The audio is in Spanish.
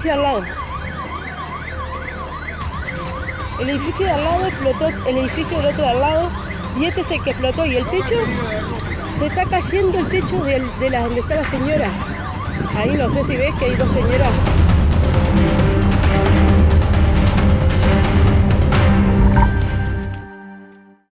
edificio al lado. El edificio de al lado explotó, el edificio del otro de al lado, y este es el que explotó. Y el techo, se está cayendo el techo de, de la, donde está la señora. Ahí no sé si ves que hay dos señoras